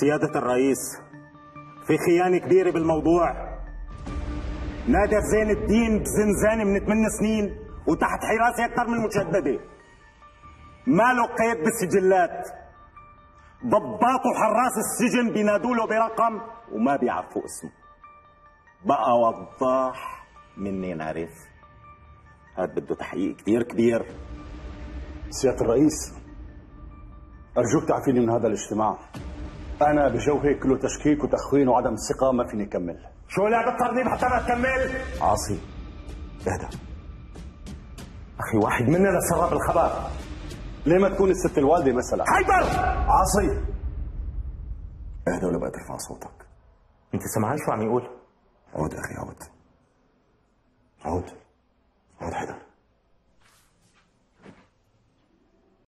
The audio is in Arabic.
سيادة الرئيس في خيانة كبيرة بالموضوع. نادر زين الدين بزنزانة من 8 سنين وتحت حراسة أكثر من مشددة ما له قيد بالسجلات. ضباط وحراس السجن بينادوا له برقم وما بيعرفوا اسمه. بقى وضاح منين عرف هاد بده تحقيق كثير كبير. سيادة الرئيس أرجوك تعفيني من هذا الاجتماع. أنا بجو هيك كله تشكيك وتخوين وعدم الثقة ما فيني أكمل. شو لعبة الترنيب حتى ما تكمل؟ عاصي اهدى أخي واحد. مننا سرب الخبر. ليه ما تكون الست الوالدة مثلا؟ حيدر عاصي. اهدى ولا بقى ترفع صوتك. أنت سمعان شو عم يقول؟ عود أخي عود. عود.